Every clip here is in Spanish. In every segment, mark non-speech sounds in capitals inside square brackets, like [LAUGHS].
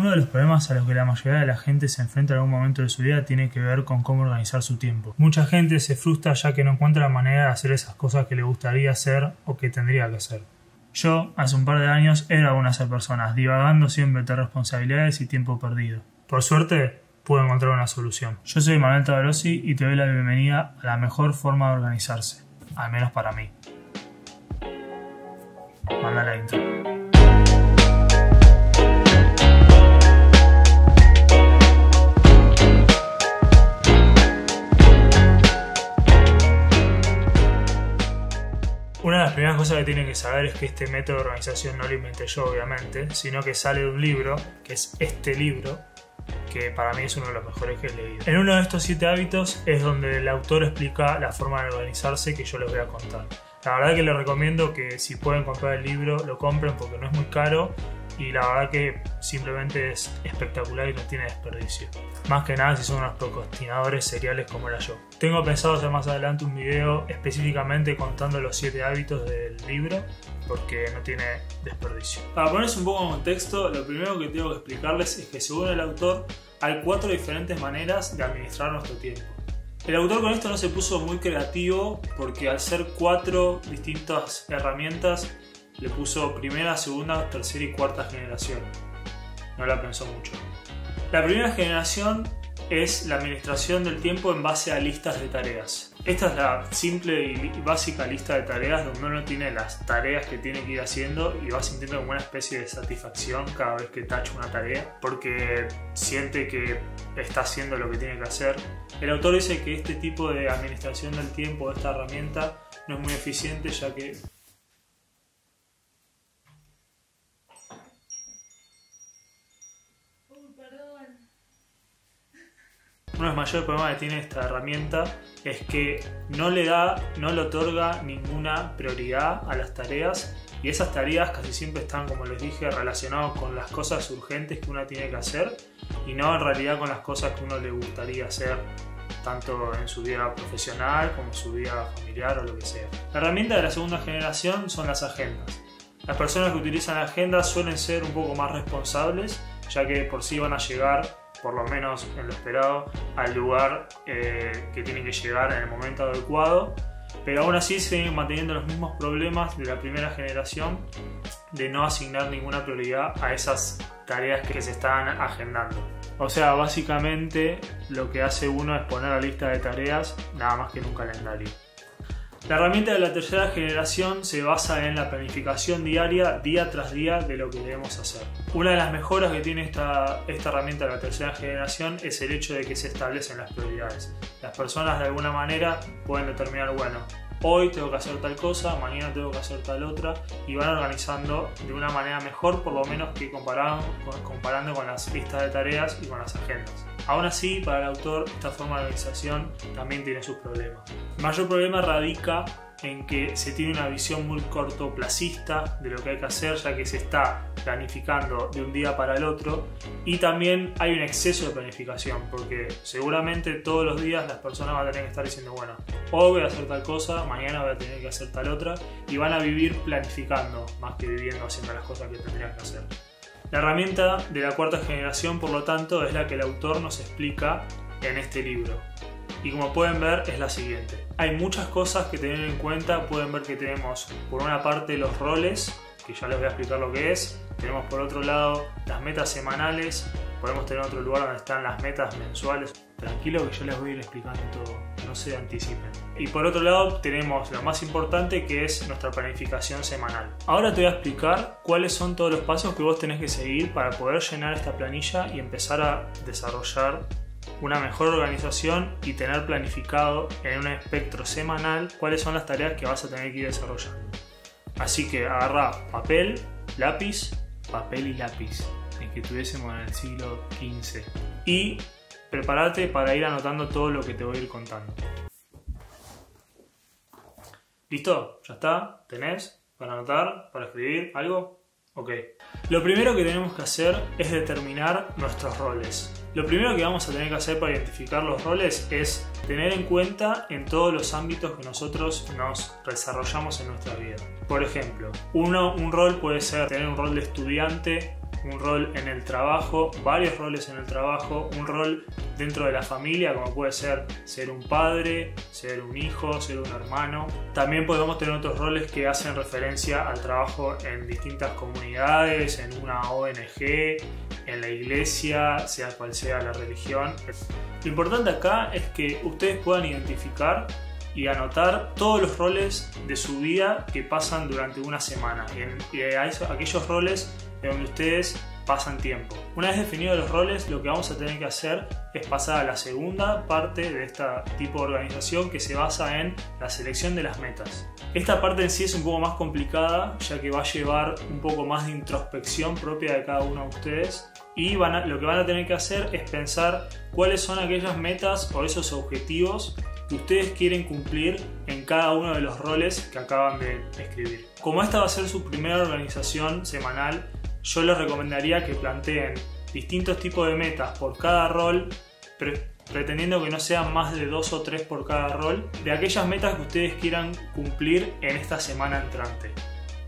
Uno de los problemas a los que la mayoría de la gente se enfrenta en algún momento de su vida tiene que ver con cómo organizar su tiempo. Mucha gente se frustra ya que no encuentra la manera de hacer esas cosas que le gustaría hacer o que tendría que hacer. Yo, hace un par de años, era una de esas personas, divagando siempre entre responsabilidades y tiempo perdido. Por suerte, pude encontrar una solución. Yo soy Manuel Tabarossi y te doy la bienvenida a la mejor forma de organizarse, al menos para mí. Manda la intro. Que tienen que saber es que este método de organización no lo inventé yo, obviamente, sino que sale de un libro, que es este libro, que para mí es uno de los mejores que he leído. En uno de estos siete hábitos es donde el autor explica la forma de organizarse que yo les voy a contar. La verdad que les recomiendo que si pueden comprar el libro lo compren porque no es muy caro y la verdad que simplemente es espectacular y no tiene desperdicio. Más que nada si son unos procrastinadores seriales como era yo. Tengo pensado hacer más adelante un video específicamente contando los 7 hábitos del libro porque no tiene desperdicio. Para ponerse un poco en contexto, lo primero que tengo que explicarles es que según el autor hay cuatro diferentes maneras de administrar nuestro tiempo. El autor con esto no se puso muy creativo porque al ser cuatro distintas herramientas le puso primera, segunda, tercera y cuarta generación. No la pensó mucho. La primera generación es la administración del tiempo en base a listas de tareas. Esta es la simple y básica lista de tareas donde uno tiene las tareas que tiene que ir haciendo y va sintiendo como una especie de satisfacción cada vez que tacha una tarea porque siente que está haciendo lo que tiene que hacer. El autor dice que este tipo de administración del tiempo, esta herramienta, no es muy eficiente ya que uno de los mayores problemas que tiene esta herramienta es que no le da, no le otorga ninguna prioridad a las tareas y esas tareas casi siempre están, como les dije, relacionadas con las cosas urgentes que uno tiene que hacer y no en realidad con las cosas que uno le gustaría hacer tanto en su vida profesional como en su vida familiar o lo que sea. La herramienta de la segunda generación son las agendas. Las personas que utilizan agendas suelen ser un poco más responsables, ya que por sí van a llegar por lo menos en lo esperado, al lugar eh, que tiene que llegar en el momento adecuado. Pero aún así siguen manteniendo los mismos problemas de la primera generación de no asignar ninguna prioridad a esas tareas que se están agendando. O sea, básicamente lo que hace uno es poner la lista de tareas nada más que en un calendario. La herramienta de la tercera generación se basa en la planificación diaria, día tras día, de lo que debemos hacer. Una de las mejoras que tiene esta, esta herramienta de la tercera generación es el hecho de que se establecen las prioridades. Las personas de alguna manera pueden determinar, bueno, hoy tengo que hacer tal cosa, mañana tengo que hacer tal otra, y van organizando de una manera mejor, por lo menos que comparando, comparando con las listas de tareas y con las agendas. Aún así, para el autor, esta forma de organización también tiene sus problemas. El mayor problema radica en que se tiene una visión muy cortoplacista de lo que hay que hacer, ya que se está planificando de un día para el otro y también hay un exceso de planificación, porque seguramente todos los días las personas van a tener que estar diciendo, bueno, hoy voy a hacer tal cosa, mañana voy a tener que hacer tal otra, y van a vivir planificando más que viviendo haciendo las cosas que tendrían que hacer. La herramienta de la cuarta generación, por lo tanto, es la que el autor nos explica en este libro. Y como pueden ver es la siguiente. Hay muchas cosas que tener en cuenta. Pueden ver que tenemos por una parte los roles, que ya les voy a explicar lo que es. Tenemos por otro lado las metas semanales. Podemos tener otro lugar donde están las metas mensuales. Tranquilo que yo les voy a ir explicando todo, no se anticipen. Y por otro lado tenemos lo más importante que es nuestra planificación semanal. Ahora te voy a explicar cuáles son todos los pasos que vos tenés que seguir para poder llenar esta planilla y empezar a desarrollar una mejor organización y tener planificado en un espectro semanal cuáles son las tareas que vas a tener que ir desarrollando. Así que agarra papel, lápiz, papel y lápiz, en que estuviésemos en el siglo XV. Y prepárate para ir anotando todo lo que te voy a ir contando. ¿Listo? ¿Ya está? ¿Tenés? ¿Para anotar? ¿Para escribir? ¿Algo? Ok. Lo primero que tenemos que hacer es determinar nuestros roles. Lo primero que vamos a tener que hacer para identificar los roles es tener en cuenta en todos los ámbitos que nosotros nos desarrollamos en nuestra vida. Por ejemplo, uno, un rol puede ser tener un rol de estudiante un rol en el trabajo, varios roles en el trabajo, un rol dentro de la familia, como puede ser ser un padre, ser un hijo, ser un hermano. También podemos tener otros roles que hacen referencia al trabajo en distintas comunidades, en una ONG, en la iglesia, sea cual sea la religión. Lo importante acá es que ustedes puedan identificar y anotar todos los roles de su vida que pasan durante una semana y, aquellos roles en donde ustedes pasan tiempo. Una vez definidos los roles, lo que vamos a tener que hacer es pasar a la segunda parte de este tipo de organización que se basa en la selección de las metas. Esta parte en sí es un poco más complicada, ya que va a llevar un poco más de introspección propia de cada uno de ustedes y lo que van a tener que hacer es pensar cuáles son aquellas metas o esos objetivos que ustedes quieren cumplir en cada uno de los roles que acaban de escribir. Como esta va a ser su primera organización semanal, yo les recomendaría que planteen distintos tipos de metas por cada rol, pretendiendo que no sean más de dos o tres por cada rol, de aquellas metas que ustedes quieran cumplir en esta semana entrante.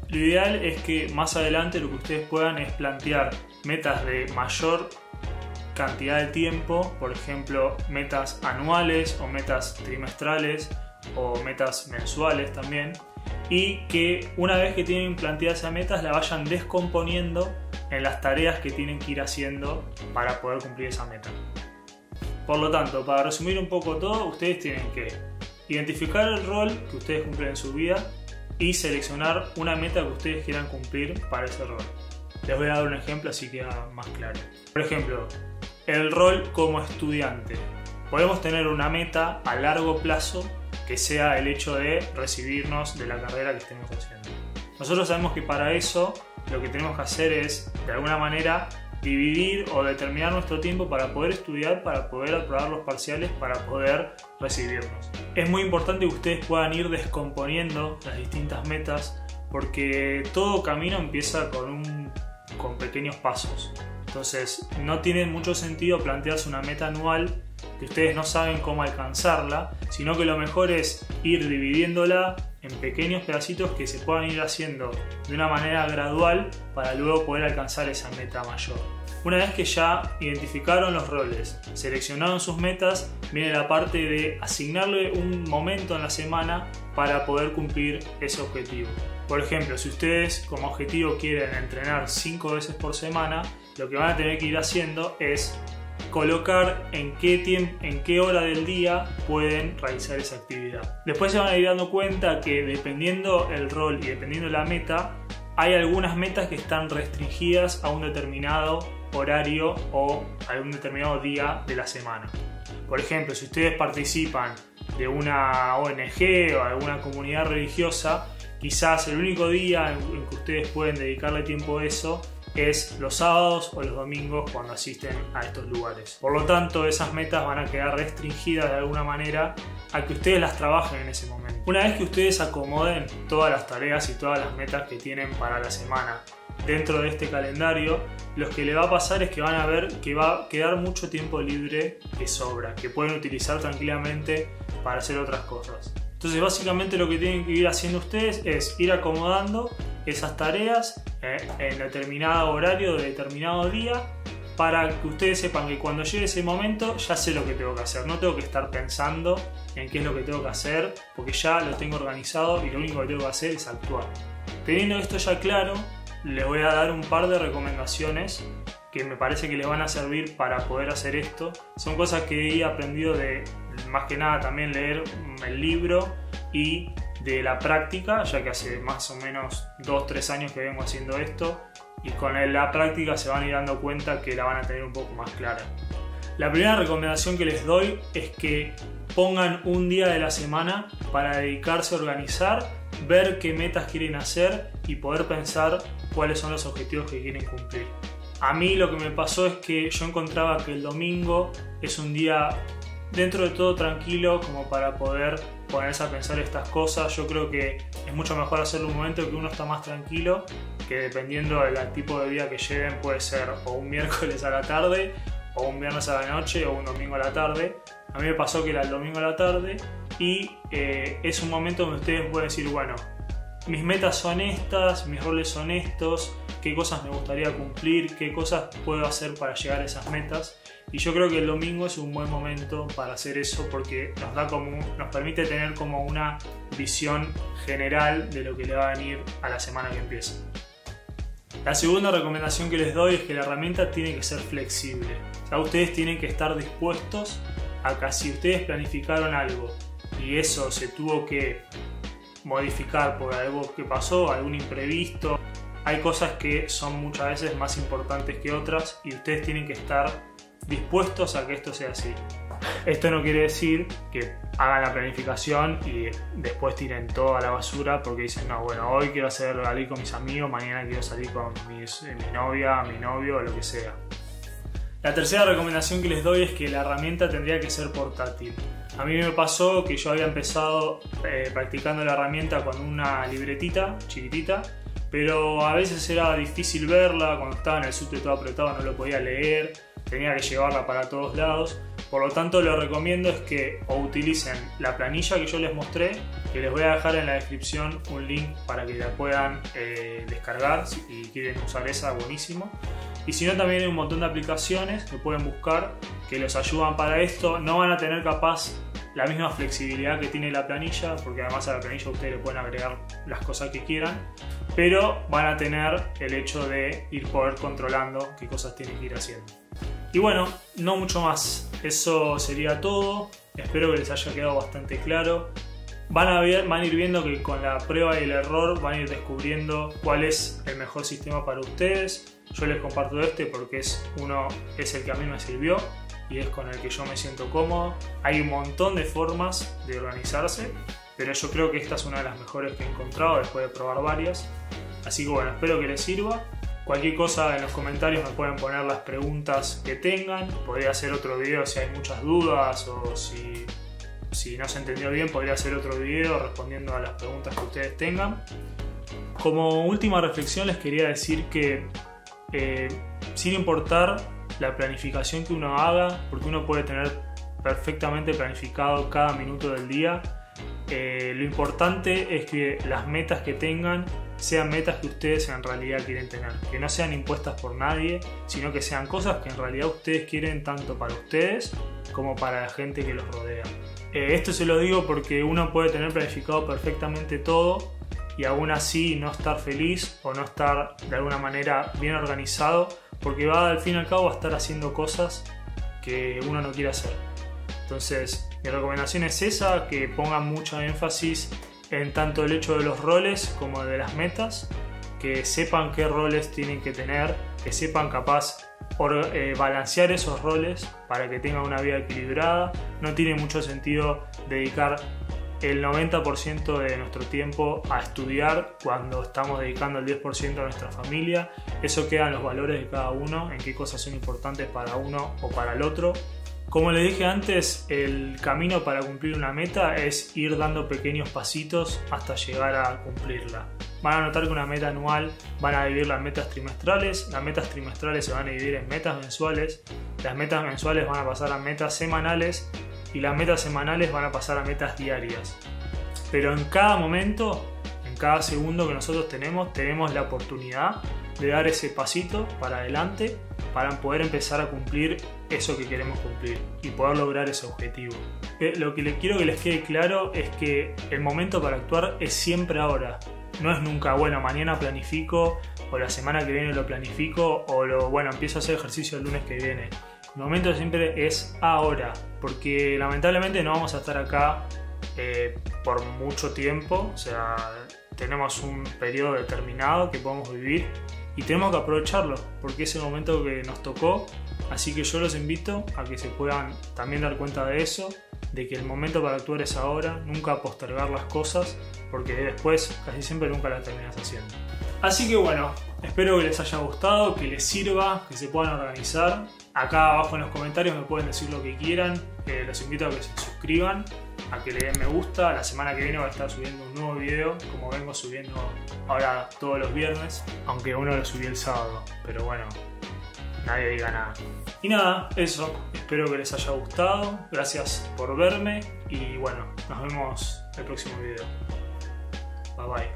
Lo ideal es que más adelante lo que ustedes puedan es plantear metas de mayor cantidad de tiempo, por ejemplo, metas anuales o metas trimestrales o metas mensuales también, y que una vez que tienen planteadas esas metas la vayan descomponiendo en las tareas que tienen que ir haciendo para poder cumplir esa meta. Por lo tanto, para resumir un poco todo, ustedes tienen que identificar el rol que ustedes cumplen en su vida y seleccionar una meta que ustedes quieran cumplir para ese rol. Les voy a dar un ejemplo así queda más claro. Por ejemplo, el rol como estudiante. Podemos tener una meta a largo plazo que sea el hecho de recibirnos de la carrera que estemos haciendo. Nosotros sabemos que para eso lo que tenemos que hacer es, de alguna manera, dividir o determinar nuestro tiempo para poder estudiar, para poder aprobar los parciales, para poder recibirnos. Es muy importante que ustedes puedan ir descomponiendo las distintas metas porque todo camino empieza con, un, con pequeños pasos. Entonces, no tiene mucho sentido plantearse una meta anual que ustedes no saben cómo alcanzarla, sino que lo mejor es ir dividiéndola en pequeños pedacitos que se puedan ir haciendo de una manera gradual para luego poder alcanzar esa meta mayor. Una vez que ya identificaron los roles, seleccionaron sus metas, viene la parte de asignarle un momento en la semana para poder cumplir ese objetivo. Por ejemplo, si ustedes como objetivo quieren entrenar 5 veces por semana, lo que van a tener que ir haciendo es colocar en qué, tiempo, en qué hora del día pueden realizar esa actividad. Después se van a ir dando cuenta que dependiendo el rol y dependiendo la meta, hay algunas metas que están restringidas a un determinado horario o a un determinado día de la semana. Por ejemplo, si ustedes participan de una ONG o alguna comunidad religiosa, quizás el único día en que ustedes pueden dedicarle tiempo a eso es los sábados o los domingos cuando asisten a estos lugares. Por lo tanto, esas metas van a quedar restringidas de alguna manera a que ustedes las trabajen en ese momento. Una vez que ustedes acomoden todas las tareas y todas las metas que tienen para la semana dentro de este calendario, lo que le va a pasar es que van a ver que va a quedar mucho tiempo libre de sobra, que pueden utilizar tranquilamente para hacer otras cosas. Entonces básicamente lo que tienen que ir haciendo ustedes es ir acomodando esas tareas eh, en determinado horario de determinado día para que ustedes sepan que cuando llegue ese momento ya sé lo que tengo que hacer. No tengo que estar pensando en qué es lo que tengo que hacer porque ya lo tengo organizado y lo único que tengo que hacer es actuar. Teniendo esto ya claro, les voy a dar un par de recomendaciones que me parece que les van a servir para poder hacer esto. Son cosas que he aprendido de más que nada también leer el libro y de la práctica, ya que hace más o menos 2-3 años que vengo haciendo esto y con la práctica se van a ir dando cuenta que la van a tener un poco más clara. La primera recomendación que les doy es que pongan un día de la semana para dedicarse a organizar, ver qué metas quieren hacer y poder pensar cuáles son los objetivos que quieren cumplir. A mí lo que me pasó es que yo encontraba que el domingo es un día dentro de todo tranquilo como para poder ponerse a pensar estas cosas. Yo creo que es mucho mejor hacerlo un momento que uno está más tranquilo, que dependiendo del tipo de día que lleven puede ser o un [LAUGHS] miércoles a la tarde, o un viernes a la noche, o un domingo a la tarde. A mí me pasó que era el domingo a la tarde y eh, es un momento donde ustedes pueden decir, bueno, mis metas son estas, mis roles son estos, qué cosas me gustaría cumplir, qué cosas puedo hacer para llegar a esas metas. Y yo creo que el domingo es un buen momento para hacer eso porque nos, da como, nos permite tener como una visión general de lo que le va a venir a la semana que empieza. La segunda recomendación que les doy es que la herramienta tiene que ser flexible. O ustedes tienen que estar dispuestos a que si ustedes planificaron algo y eso se tuvo que modificar por algo que pasó, algún imprevisto, hay cosas que son muchas veces más importantes que otras y ustedes tienen que estar dispuestos a que esto sea así. Esto no quiere decir que hagan la planificación y después tiren toda la basura porque dicen, no, bueno, hoy quiero hacer salir con mis amigos, mañana quiero salir con mi novia, mi novio o lo que sea. La tercera recomendación que les doy es que la herramienta tendría que ser portátil. A mí me pasó que yo había empezado eh, practicando la herramienta con una libretita chiquitita, pero a veces era difícil verla, cuando estaba en el subte todo apretado no lo podía leer, tenía que llevarla para todos lados. Por lo tanto, lo recomiendo es que o utilicen la planilla que yo les mostré, que les voy a dejar en la descripción un link para que la puedan eh, descargar si quieren usar esa, buenísimo. Y si no, también hay un montón de aplicaciones que pueden buscar que les ayudan para esto. No van a tener capaz la misma flexibilidad que tiene la planilla, porque además a la planilla ustedes le pueden agregar las cosas que quieran, pero van a tener el hecho de ir poder controlando qué cosas tienen que ir haciendo. Y bueno, no mucho más. Eso sería todo. Espero que les haya quedado bastante claro. Van a, ver, van a ir viendo que con la prueba y el error van a ir descubriendo cuál es el mejor sistema para ustedes. Yo les comparto este porque es uno es el que a mí me sirvió y es con el que yo me siento cómodo. Hay un montón de formas de organizarse, pero yo creo que esta es una de las mejores que he encontrado después de probar varias. Así que bueno, espero que les sirva. Cualquier cosa en los comentarios me pueden poner las preguntas que tengan. Podría hacer otro video si hay muchas dudas o si, si no se entendió bien, podría hacer otro video respondiendo a las preguntas que ustedes tengan. Como última reflexión les quería decir que eh, sin importar la planificación que uno haga, porque uno puede tener perfectamente planificado cada minuto del día, eh, lo importante es que las metas que tengan sean metas que ustedes en realidad quieren tener, que no sean impuestas por nadie, sino que sean cosas que en realidad ustedes quieren tanto para ustedes como para la gente que los rodea. Eh, esto se lo digo porque uno puede tener planificado perfectamente todo y aún así no estar feliz o no estar de alguna manera bien organizado porque va al fin y al cabo a estar haciendo cosas que uno no quiere hacer. Entonces, mi recomendación es esa, que pongan mucho énfasis en tanto el hecho de los roles como de las metas, que sepan qué roles tienen que tener, que sepan capaz eh, balancear esos roles para que tengan una vida equilibrada. No tiene mucho sentido dedicar el 90% de nuestro tiempo a estudiar cuando estamos dedicando el 10% a nuestra familia. Eso quedan los valores de cada uno, en qué cosas son importantes para uno o para el otro. Como les dije antes, el camino para cumplir una meta es ir dando pequeños pasitos hasta llegar a cumplirla. Van a notar que una meta anual van a dividir las metas trimestrales, las metas trimestrales se van a dividir en metas mensuales, las metas mensuales van a pasar a metas semanales y las metas semanales van a pasar a metas diarias. Pero en cada momento, en cada segundo que nosotros tenemos, tenemos la oportunidad de dar ese pasito para adelante para poder empezar a cumplir eso que queremos cumplir y poder lograr ese objetivo. Eh, lo que les quiero que les quede claro es que el momento para actuar es siempre ahora. No es nunca, bueno, mañana planifico o la semana que viene lo planifico o lo, bueno, empiezo a hacer ejercicio el lunes que viene. El momento siempre es ahora, porque lamentablemente no vamos a estar acá eh, por mucho tiempo, o sea, tenemos un periodo determinado que podemos vivir y tenemos que aprovecharlo porque es el momento que nos tocó. Así que yo los invito a que se puedan también dar cuenta de eso, de que el momento para actuar es ahora, nunca postergar las cosas porque después casi siempre nunca las terminas haciendo. Así que bueno, espero que les haya gustado, que les sirva, que se puedan organizar. Acá abajo en los comentarios me pueden decir lo que quieran. Eh, los invito a que se suscriban a que le den me gusta. La semana que viene voy a estar subiendo un nuevo video, como vengo subiendo ahora todos los viernes, aunque uno lo subí el sábado, pero bueno, nadie diga nada. Y nada, eso, espero que les haya gustado, gracias por verme y bueno, nos vemos el próximo video. Bye bye.